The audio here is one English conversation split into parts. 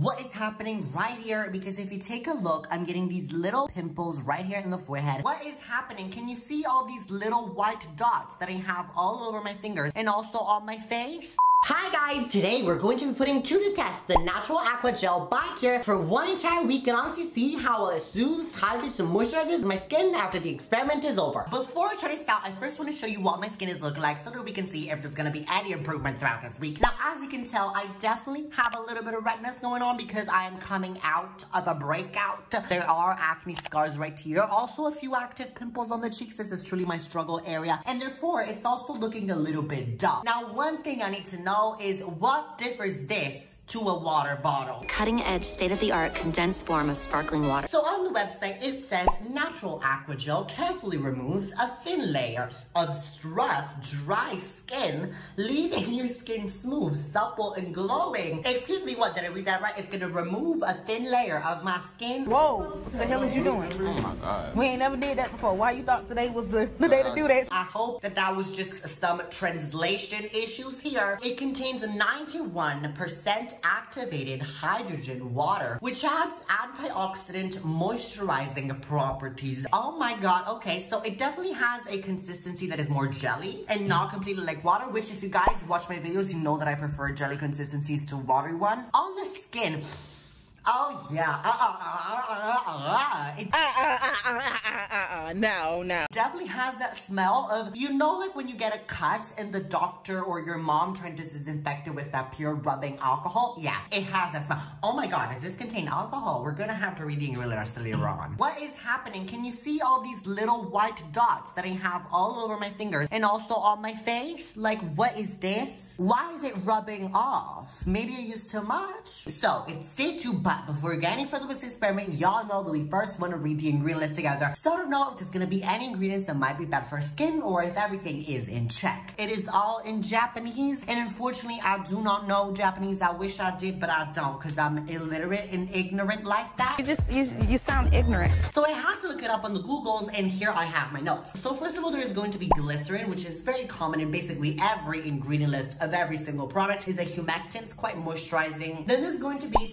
what is happening right here because if you take a look, I'm getting these little pimples right here in the forehead. What is happening? Can you see all these little white dots that I have all over my fingers and also on my face? Hi guys, today we're going to be putting to the test the Natural Aqua Gel by Cure for one entire week and honestly see how well it soothes, hydrates, and moisturizes my skin after the experiment is over. Before I try this out, I first want to show you what my skin is looking like so that we can see if there's going to be any improvement throughout this week. Now, as you can tell, I definitely have a little bit of redness going on because I am coming out of a breakout. There are acne scars right here. Also, a few active pimples on the cheeks. This is truly my struggle area. And therefore, it's also looking a little bit dull. Now, one thing I need to know is what differs this to a water bottle. Cutting edge, state of the art, condensed form of sparkling water. So on the website, it says natural aqua gel carefully removes a thin layer of rough, dry skin, leaving your skin smooth, supple, and glowing. Excuse me, what, did I read that right? It's gonna remove a thin layer of my skin. Whoa, what the hell is you doing? Oh my God. We ain't never did that before. Why you thought today was the, the day to do that? I hope that that was just some translation issues here. It contains 91% activated hydrogen water, which has antioxidant moisturizing properties. Oh my god, okay, so it definitely has a consistency that is more jelly and not completely like water, which if you guys watch my videos, you know that I prefer jelly consistencies to watery ones. On the skin, Oh yeah. Uh, uh, uh, no, no. Definitely has that smell of, you know like when you get a cut and the doctor or your mom trying to disinfect it with that pure rubbing alcohol? Yeah, it has that smell. Oh my god, does this contain alcohol? We're gonna have to read the ingredients later on. What is happening? Can you see all these little white dots that I have all over my fingers and also on my face? Like what is this? Why is it rubbing off? Maybe I used too much? So, it's day two, but before we get any further with this experiment, y'all know that we first want to read the ingredients together so to know if there's gonna be any ingredients that might be bad for skin or if everything is in check. It is all in Japanese, and unfortunately, I do not know Japanese. I wish I did, but I don't, because I'm illiterate and ignorant like that. You just, you, you sound ignorant. So I had to look it up on the Googles, and here I have my notes. So first of all, there is going to be glycerin, which is very common in basically every ingredient list of every single product. is a humectant, it's quite moisturizing. Then there's going to be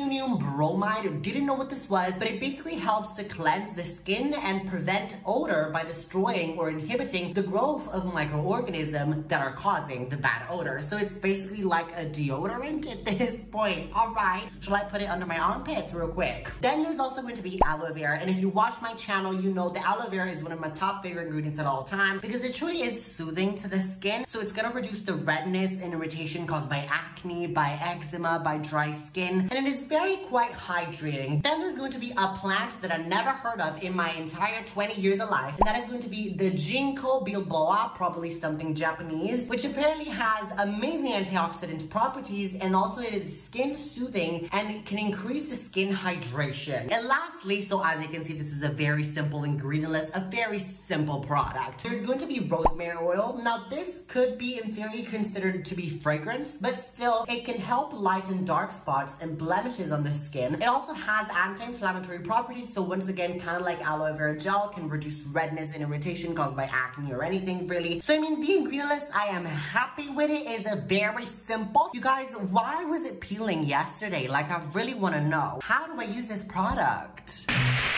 cetrimonium bromide. I didn't know what this was, but it basically helps to cleanse the skin and prevent odor by destroying or inhibiting the growth of microorganisms that are causing the bad odor. So it's basically like a deodorant at this point. All right, shall I put it under my armpits real quick? Then there's also going to be aloe vera. And if you watch my channel, you know the aloe vera is one of my top favorite ingredients at all times because it truly is soothing to the skin. So it's gonna reduce the redness and irritation caused by acne, by eczema, by dry skin, and it is very quite hydrating. Then there's going to be a plant that I never heard of in my entire 20 years of life, and that is going to be the Ginkgo Bilboa, probably something Japanese, which apparently has amazing antioxidant properties and also it is skin soothing and it can increase the skin hydration. And lastly, so as you can see, this is a very simple ingredient list, a very simple product. There's going to be rosemary oil. Now this could be in theory considered to be fragrance, but still it can help lighten dark spots and on the skin. It also has anti-inflammatory properties, so once again, kind of like aloe vera gel, can reduce redness and irritation caused by acne or anything really. So I mean, the ingredient list, I am happy with it. It's a very simple. You guys, why was it peeling yesterday? Like, I really want to know. How do I use this product?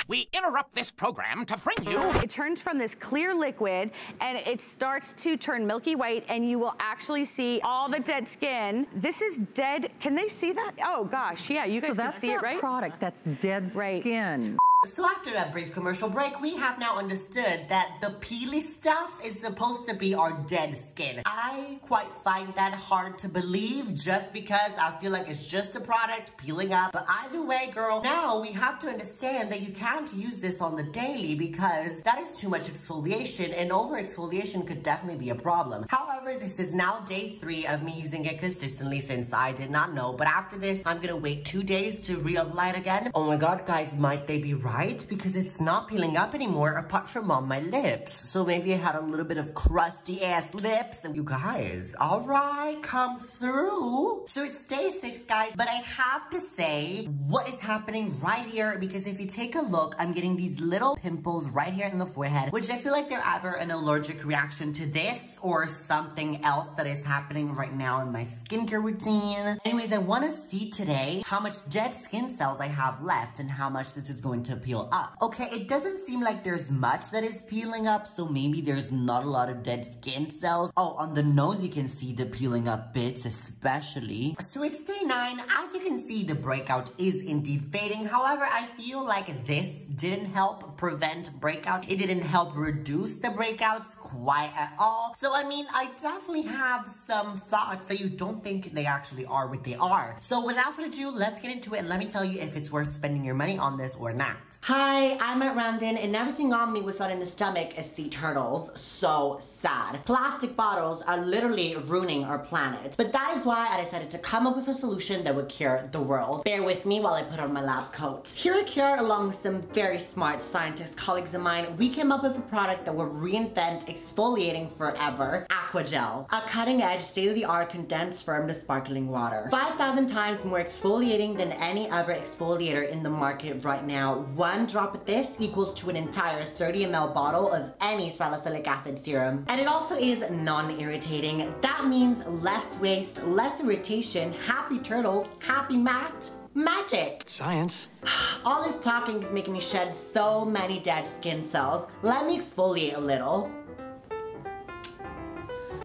We interrupt this program to bring you... It turns from this clear liquid and it starts to turn milky white and you will actually see all the dead skin. This is dead. Can they see that? Oh gosh, yeah, you guys so can see it, right? So that's product, that's dead right. skin. So after that brief commercial break, we have now understood that the peely stuff is supposed to be our dead skin. I quite find that hard to believe just because I feel like it's just a product peeling up. But either way, girl, now we have to understand that you can't use this on the daily because that is too much exfoliation and over exfoliation could definitely be a problem. However, this is now day three of me using it consistently since I did not know. But after this, I'm gonna wait two days to reapply it again. Oh my God, guys, might they be right? Right because it's not peeling up anymore apart from on my lips. So maybe I had a little bit of crusty ass lips. And you guys, all right, come through. So it's day six, guys, but I have to say what is happening right here because if you take a look, I'm getting these little pimples right here in the forehead, which I feel like they're either an allergic reaction to this or something else that is happening right now in my skincare routine. Anyways, I want to see today how much dead skin cells I have left and how much this is going to peel up. Okay, it doesn't seem like there's much that is peeling up, so maybe there's not a lot of dead skin cells. Oh, on the nose you can see the peeling up bits especially. So it's day nine. As you can see, the breakout is indeed fading. However, I feel like this didn't help prevent breakouts. It didn't help reduce the breakouts quite at all. So I mean, I definitely have some thoughts that you don't think they actually are what they are. So without further ado, let's get into it and let me tell you if it's worth spending your money on this or not. Hi, I'm Matt Randon and everything on me was found in the stomach as sea turtles. So sad. Plastic bottles are literally ruining our planet. But that is why I decided to come up with a solution that would cure the world. Bear with me while I put on my lab coat. Here at Cure, along with some very smart scientist colleagues of mine, we came up with a product that would reinvent exfoliating forever, Aquagel, a cutting-edge, state-of-the-art condensed firm to sparkling water. 5,000 times more exfoliating than any other exfoliator in the market right now. One drop of this equals to an entire 30 ml bottle of any salicylic acid serum. And it also is non-irritating. That means less waste, less irritation, happy turtles, happy Matt, magic. Science. All this talking is making me shed so many dead skin cells. Let me exfoliate a little.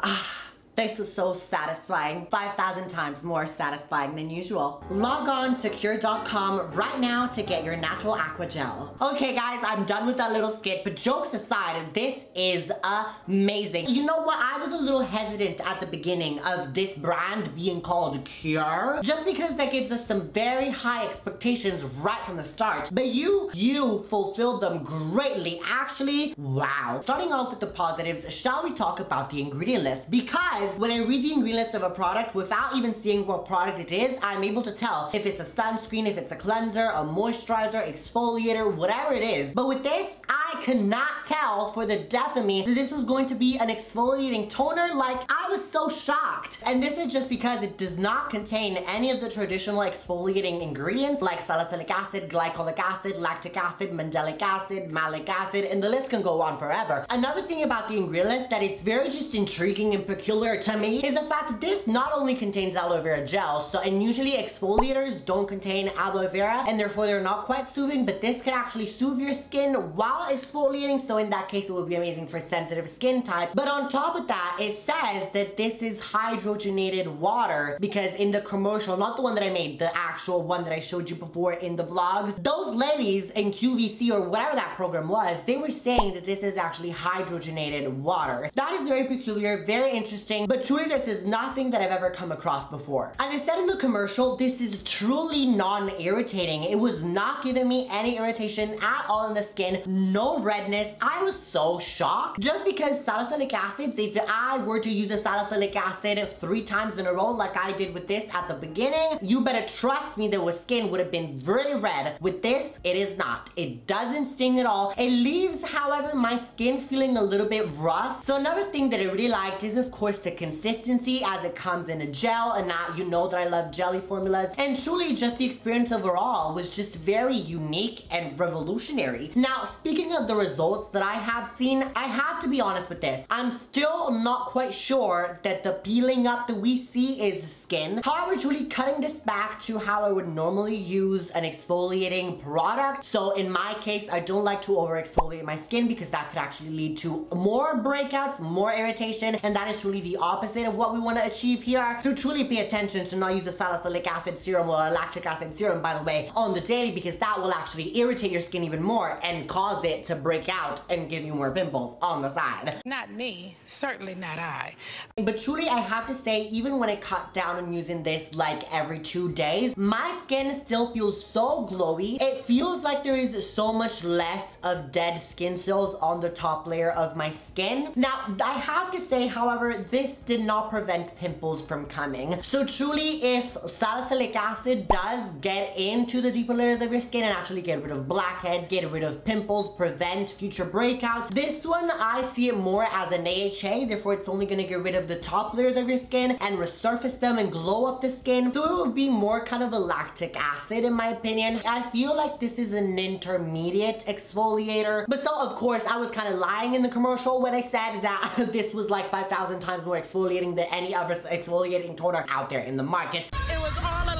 Ah. This was so satisfying, 5,000 times more satisfying than usual. Log on to cure.com right now to get your natural aqua gel. Okay guys, I'm done with that little skit, but jokes aside, this is amazing. You know what, I was a little hesitant at the beginning of this brand being called Cure, just because that gives us some very high expectations right from the start. But you, you fulfilled them greatly. Actually, wow. Starting off with the positives, shall we talk about the ingredient list? Because when I read the ingredients of a product without even seeing what product it is, I'm able to tell if it's a sunscreen, if it's a cleanser, a moisturizer, exfoliator, whatever it is. But with this, I could not tell for the death of me that this was going to be an exfoliating toner. Like, I was so shocked. And this is just because it does not contain any of the traditional exfoliating ingredients like salicylic acid, glycolic acid, lactic acid, mandelic acid, malic acid, and the list can go on forever. Another thing about the ingredient list that is very just intriguing and peculiar to me is the fact that this not only contains aloe vera gel, so and usually exfoliators don't contain aloe vera and therefore they're not quite soothing, but this can actually soothe your skin while exfoliating, so in that case it would be amazing for sensitive skin types. But on top of that, it says that this is hydrogenated water because in the commercial, not the one that I made, the actual one that I showed you before in the vlogs, those ladies in QVC or whatever that program was, they were saying that this is actually hydrogenated water. That is very peculiar, very interesting, but truly this is nothing that I've ever come across before. As I said in the commercial, this is truly non-irritating. It was not giving me any irritation at all in the skin, no redness. I was so shocked just because salicylic acids, if I were to use a salicylic acid three times in a row like I did with this at the beginning, you better trust me that the skin would have been really red. With this, it is not. It doesn't sting at all. It leaves, however, my skin feeling a little bit rough. So another thing that I really liked is of course the consistency as it comes in a gel and now you know that I love jelly formulas and truly just the experience overall was just very unique and revolutionary. Now speaking of the results that I have seen, I have to be honest with this. I'm still not quite sure that the peeling up that we see is skin. However, truly cutting this back to how I would normally use an exfoliating product. So in my case, I don't like to over exfoliate my skin because that could actually lead to more breakouts, more irritation, and that is truly the opposite of what we want to achieve here. So truly pay attention to not use a salicylic acid serum or a lactic acid serum, by the way, on the daily because that will actually irritate your skin even more and cause it to break out and give you more pimples on the side. Not me, certainly not I. But truly, I have to say, even when I cut down on using this like every two days, my skin still feels so glowy. It feels like there is so much less of dead skin cells on the top layer of my skin. Now, I have to say, however, this did not prevent pimples from coming. So truly, if salicylic acid does get into the deeper layers of your skin and actually get rid of blackheads, get rid of pimples, prevent future breakouts, this one, I see it more as an AHA, therefore it's only gonna get rid of the top layers of your skin and resurface them and glow up the skin. So it would be more kind of a lactic acid in my opinion. I feel like this is an intermediate exfoliator. But so of course I was kind of lying in the commercial when I said that this was like 5,000 times more exfoliating than any other exfoliating toner out there in the market. It was all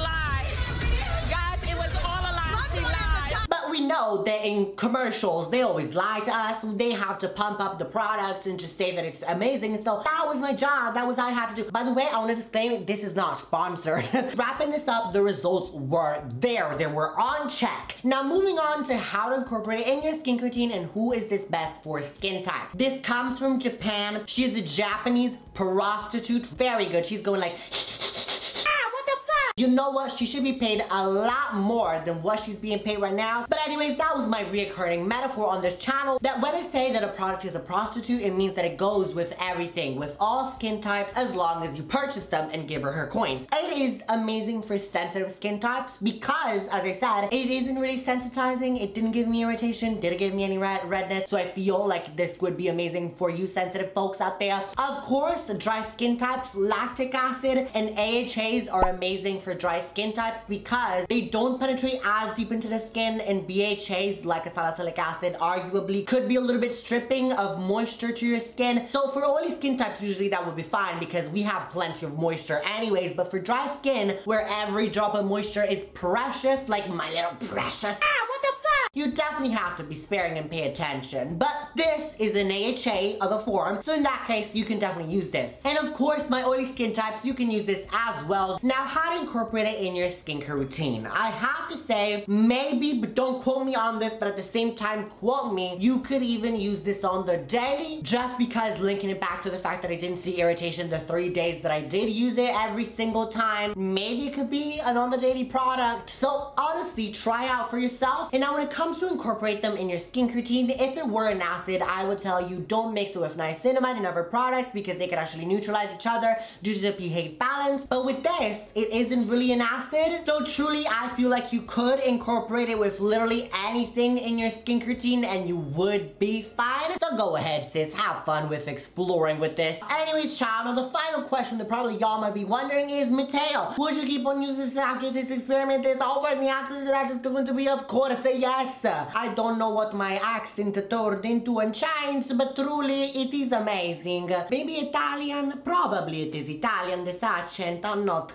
know that in commercials, they always lie to us. They have to pump up the products and just say that it's amazing. So that was my job. That was I had to do. By the way, I want to disclaim this is not sponsored. Wrapping this up, the results were there. They were on check. Now moving on to how to incorporate it in your skin routine and who is this best for skin types. This comes from Japan. She's a Japanese prostitute. Very good. She's going like you know what? She should be paid a lot more than what she's being paid right now. But anyways, that was my reoccurring metaphor on this channel that when I say that a product is a prostitute, it means that it goes with everything, with all skin types, as long as you purchase them and give her her coins. It is amazing for sensitive skin types because, as I said, it isn't really sensitizing. It didn't give me irritation, didn't give me any red redness. So I feel like this would be amazing for you sensitive folks out there. Of course, dry skin types, lactic acid, and AHAs are amazing for dry skin types because they don't penetrate as deep into the skin and BHAs like a salicylic acid arguably could be a little bit stripping of moisture to your skin. So for oily skin types usually that would be fine because we have plenty of moisture anyways but for dry skin where every drop of moisture is precious like my little precious ah you definitely have to be sparing and pay attention. But this is an AHA of a form so in that case you can definitely use this. And of course my oily skin types you can use this as well. Now how to incorporate it in your skincare routine? I have to say maybe but don't quote me on this but at the same time quote me you could even use this on the daily just because linking it back to the fact that I didn't see irritation the three days that I did use it every single time. Maybe it could be an on the daily product. So honestly try out for yourself. And now when it comes to incorporate them in your skincare routine. If it were an acid I would tell you don't mix it with niacinamide and other products because they could actually neutralize each other due to the pH balance. But with this it isn't really an acid. So truly I feel like you could incorporate it with literally anything in your skincare routine and you would be fine. So go ahead sis. Have fun with exploring with this. Anyways child the final question that probably y'all might be wondering is Mateo would you keep on using this after this experiment is over? And the answer to that is going to be of course a yes I don't know what my accent turned into and changed but truly it is amazing. Maybe Italian? Probably it is Italian this accent I'm not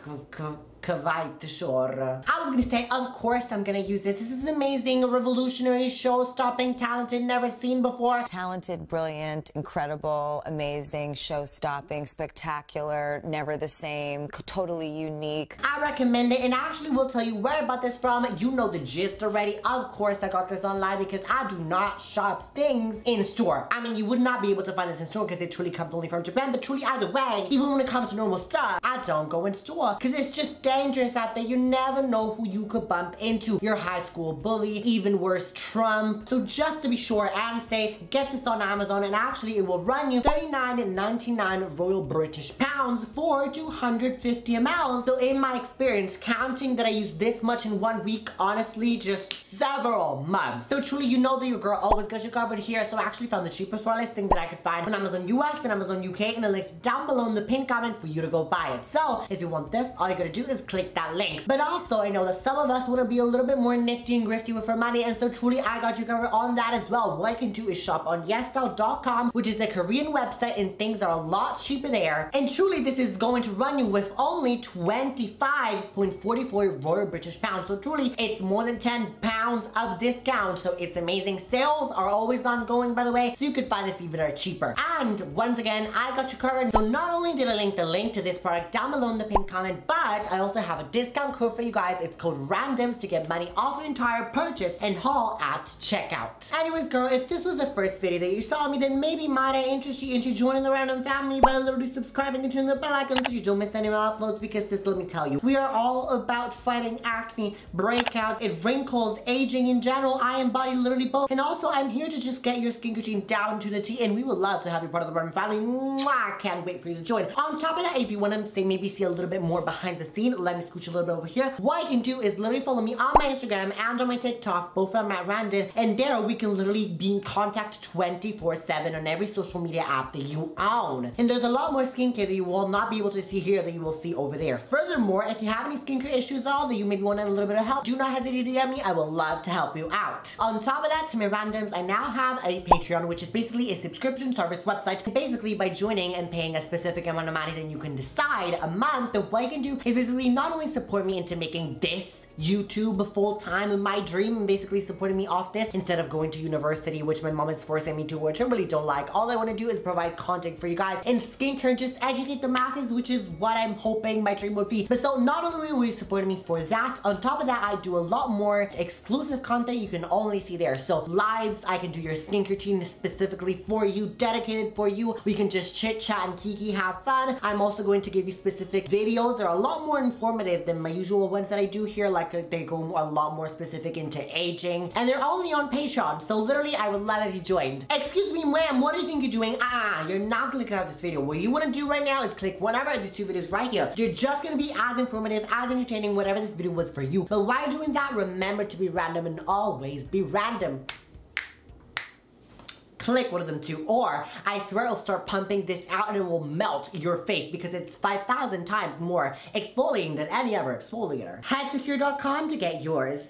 quite sure. I was gonna say, of course I'm gonna use this. This is amazing, revolutionary, show-stopping, talented, never seen before. Talented, brilliant, incredible, amazing, show-stopping, spectacular, never the same, totally unique. I recommend it, and I actually will tell you where I bought this from. You know the gist already. Of course I got this online because I do not shop things in store. I mean, you would not be able to find this in store because it truly comes only from Japan, but truly either way, even when it comes to normal stuff, I don't go in store because it's just dangerous out there. You never know who you could bump into. Your high school bully, even worse, Trump. So just to be sure and safe, get this on Amazon and actually it will run you $39.99 Royal British Pounds for 250 ml. So in my experience, counting that I use this much in one week, honestly, just several months. So truly, you know that your girl always gets you covered here. So I actually found the cheapest wireless thing that I could find on Amazon US and Amazon UK and a link down below in the pinned comment for you to go buy it. So if you want this, all you gotta do is click that link. But also, I know that some of us want to be a little bit more nifty and grifty with our money, and so truly, I got you covered on that as well. What I can do is shop on YesStyle.com, which is a Korean website, and things are a lot cheaper there. And truly, this is going to run you with only 25.44 Royal British Pounds. So truly, it's more than 10 pounds of discount. So it's amazing. Sales are always ongoing, by the way, so you could find this even cheaper. And once again, I got you covered. So not only did I link the link to this product down below in the pinned comment, but I also also have a discount code for you guys. It's called RANDOMS to get money off your entire purchase and haul at checkout. Anyways, girl, if this was the first video that you saw me, then maybe might I interest you into joining the random family by literally subscribing and turning the bell icon so you don't miss any of my uploads because this, let me tell you, we are all about fighting acne, breakouts, and wrinkles, aging in general. I am body literally both. And also, I'm here to just get your skin routine down to the T, and we would love to have you part of the random family. Mwah! Can't wait for you to join. On top of that, if you want to say maybe see a little bit more behind the scene, let me scooch a little bit over here. What you can do is literally follow me on my Instagram and on my TikTok, both them at Randon, and there we can literally be in contact 24-7 on every social media app that you own. And there's a lot more skincare that you will not be able to see here that you will see over there. Furthermore, if you have any skincare issues at all that you maybe want a little bit of help, do not hesitate to DM me. I will love to help you out. On top of that, to my randoms, I now have a Patreon, which is basically a subscription service website. Basically, by joining and paying a specific amount of money, then you can decide a month. Then what you can do is basically not only support me into making this YouTube full time in my dream and basically supporting me off this instead of going to university, which my mom is forcing me to, which I really don't like. All I want to do is provide content for you guys and skincare and just educate the masses, which is what I'm hoping my dream would be. But so not only will you support me for that, on top of that, I do a lot more exclusive content you can only see there. So lives, I can do your skincare routine specifically for you, dedicated for you. We can just chit chat and kiki, have fun. I'm also going to give you specific videos. They're a lot more informative than my usual ones that I do here. Like like they go a lot more specific into aging and they're only on Patreon so literally I would love if you joined. Excuse me ma'am what do you think you're doing? Ah, you're not gonna out this video. What you wanna do right now is click whatever of these two videos right here. You're just gonna be as informative, as entertaining, whatever this video was for you. But while doing that, remember to be random and always be random click one of them two or I swear it'll start pumping this out and it will melt your face because it's 5,000 times more exfoliating than any other exfoliator. Head to cure.com to get yours.